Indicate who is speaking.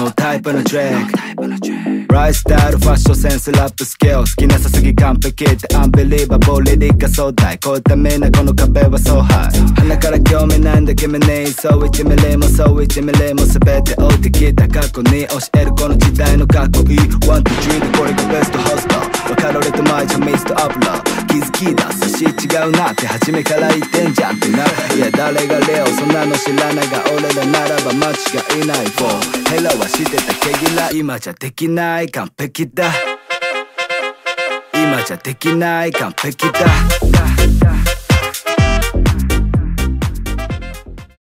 Speaker 1: ノータイプのドレックライスタイルファッションセンスラップスキル好きなさすぎ完璧ってアンビリーバボーリリック相対超えたみんなこの壁は so high 鼻から興味ないんだ君にそう1ミリもそう1ミリも全て置いてきた過去に教えるこの時代のかっこいいワン、ツー、スリーでこれがベストホストわかる俺とマイジャミストアップロ気づきだ差し違うなって初めから言ってんじゃんってな。いや誰がレオ？そんなの知らないが俺らならば間違いない。For ヘラはしてた毛嫌い今じゃできない完璧だ。今じゃできない完璧だ。